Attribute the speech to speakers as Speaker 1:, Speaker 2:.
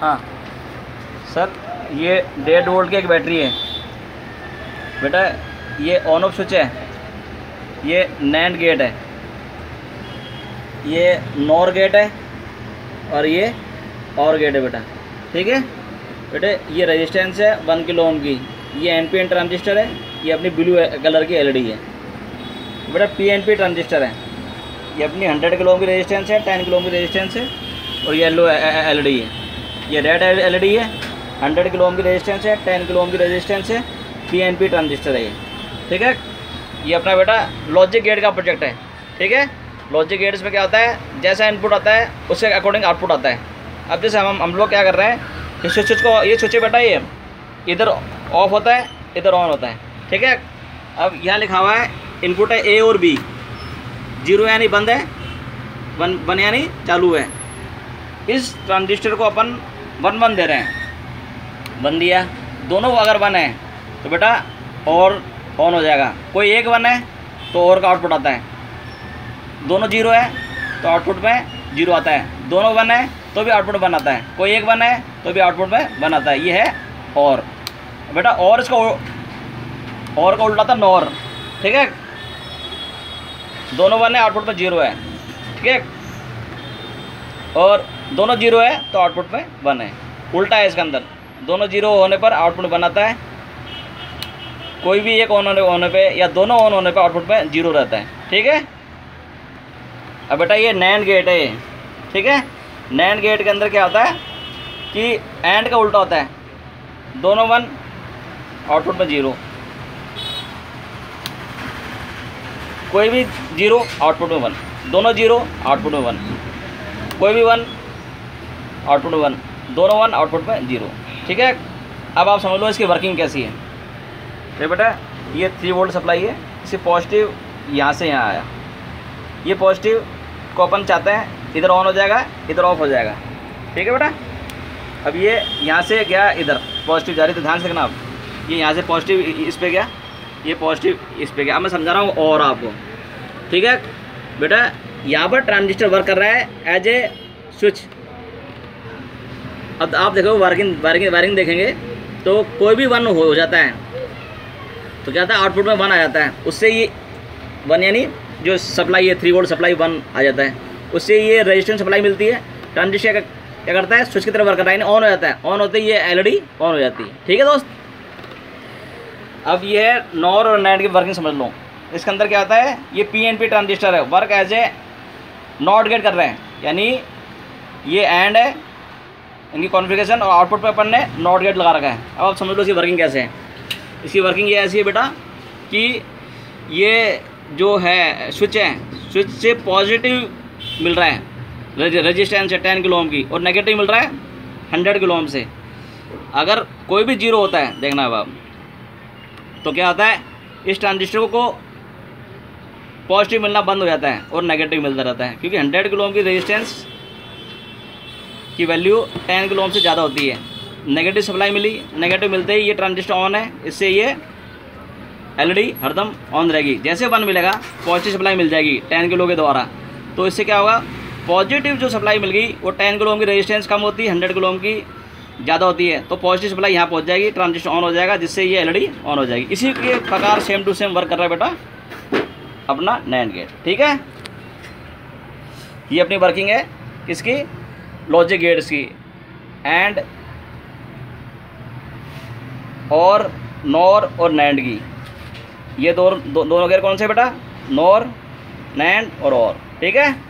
Speaker 1: हाँ। सर, ये डेढ़ वोल्ट की एक बैटरी है। बेटा, ये ऑन ऑफ़ स्विच है। ये नैंड गेट है। ये नॉर गेट है और ये और गेट है बेटा। ठीक है? बेटे, ये रेजिस्टेंस है वन किलो ओम की। ये एन पी एन ट्रांजिस्टर है। ये अपनी ब्लू कलर की एलईडी है। बेटा पी एन पी ट्रांजिस्टर है। ये अपनी हंड्रेड किलो ओम की रेजिस्टेंस है टेन किलो ओम की रेजिस्टेंस है और येलो एल है। ये रेड एल है, हंड्रेड किलो ओम की रेजिस्टेंस है, टेन किलो ओम की रेजिस्टेंस है पी एन पी ट्रांजिस्टर है ये। ठीक है? ये अपना बेटा लॉजिक गेट का प्रोजेक्ट है। ठीक है? लॉजिक गेट्स में क्या होता है? जैसा इनपुट आता है, उसके अकॉर्डिंग आउटपुट आता है। अब जैसे हम हम लोग क्या कर रहे हैं स्विच स्विच को ये स्विच बेटा ये। इधर ऑफ़ होता है, इधर ऑन होता है। ठीक है? अब यहाँ लिखा हुआ है इनपुट है ए और बी ज़ीरो यानी बंद है वन वन यानी चालू है। इस ट्रांजिस्टर को अपन वन वन दे रहे हैं। वन दिया। दोनों अगर वन है तो बेटा और ऑन हो जाएगा। कोई एक वन है तो और का आउटपुट आता है। दोनों ज़ीरो है तो आउटपुट में ज़ीरो आता है। दोनों वन है तो भी आउटपुट वन आता है। कोई एक वन है तो भी आउटपुट में वन आता है। ये है और। बेटा और इसका और का उल्टा था नॉर ठीक है? दोनों वन है आउटपुट में ज़ीरो है। ठीक है? और दोनों ज़ीरो है तो आउटपुट में वन है। उल्टा है इसके अंदर। दोनों ज़ीरो होने पर आउटपुट वन आता है। कोई भी एक ऑन होने पे या दोनों ऑन होने पे आउटपुट में ज़ीरो रहता है। ठीक है? अब बेटा ये नैन गेट है ये। ठीक है? नैन गेट के अंदर क्या होता है? कि एंड का उल्टा होता है। दोनों वन, आउटपुट में ज़ीरो। कोई भी ज़ीरो, आउटपुट में वन। दोनों ज़ीरो, आउटपुट में वन। कोई भी वन आउटपुट वन, दोनों वन, आउटपुट में ज़ीरो। ठीक है? अब आप समझ लो इसकी वर्किंग कैसी है। तो बेटा, ये थ्री वोल्ट सप्लाई है, इसे पॉजिटिव यहाँ से यहाँ आया। ये पॉजिटिव को अपन चाहते हैं, इधर ऑन हो जाएगा, इधर ऑफ़ हो जाएगा। ठीक है बेटा? अब ये यहाँ से गया इधर पॉजिटिव जा रही तो ध्यान से रखना आप। ये यहाँ से पॉजिटिव इस पर गया, ये पॉजिटिव इस पर गया। अब मैं समझा रहा हूँ और आपको। ठीक है? बेटा, यहाँ पर ट्रांजिस्टर वर्क कर रहा है एज ए स्विच अब आप देखो वायरिंग वायरिंग वायरिंग देखेंगे तो कोई भी वन हो, जाता है। तो क्या होता है आउटपुट में वन आ जाता है। उससे ये वन यानी जो सप्लाई है थ्री वोल्ट सप्लाई वन आ जाता है। उससे ये रजिस्टेंस सप्लाई मिलती है ट्रांजिस्टर क्या करता है स्विच की तरफ़ वर्क करता है ऑन हो जाता है। ऑन होते ये एलईडी ऑन हो जाती है। ठीक है दोस्त? अब ये नॉर और नाइट की वर्किंग समझ लो। इसके अंदर क्या आता है ये पीएनपी ट्रांजिस्टर है। Work as a NOT gate कर रहे हैं। यानी ये एंड है इनकी कॉन्फ़िगरेशन और आउटपुट पे अपन ने नॉट गेट लगा रखा है। अब आप समझ लो इसकी वर्किंग कैसे है। इसकी वर्किंग ये ऐसी है बेटा कि ये जो है स्विच है स्विच से पॉजिटिव मिल रहा है। रजिस्टेंस है टेन किलो ओम की और नेगेटिव मिल रहा है हंड्रेड किलो ओम से। अगर कोई भी ज़ीरो होता है, देखना अब आप। तो क्या होता है, इस ट्रांजिस्टर को पॉजिटिव मिलना बंद हो जाता है और नेगेटिव मिलता रहता है। क्योंकि हंड्रेड किलो ओम की रेजिस्टेंस की वैल्यू टेन किलो ओम से ज़्यादा होती है। नेगेटिव सप्लाई मिली नेगेटिव मिलते ही ये ट्रांजिस्टर ऑन है, इससे ये एलईडी हरदम ऑन रहेगी। जैसे वन मिलेगा पॉजिटिव सप्लाई मिल जाएगी टेन किलो के द्वारा। तो इससे क्या होगा पॉजिटिव जो सप्लाई मिल गई, वो टेन किलो की रेजिस्टेंस कम होती है हंड्रेड किलो की ज़्यादा होती है। तो पॉजिटिव सप्लाई यहाँ पहुँच जाएगी ट्रांजिस्टर ऑन हो जाएगा, जिससे ये एलईडी ऑन हो जाएगी। इसी के प्रकार सेम टू सेम वर्क कर रहा है बेटा, अपना नैंड गेट ठीक है? ये अपनी वर्किंग है, किसकी? लॉजिक गेट्स की एंड और नॉर और नैंड की। ये दो, दो दोनों गेयर कौन से बेटा? नॉर नैंड और और ठीक है?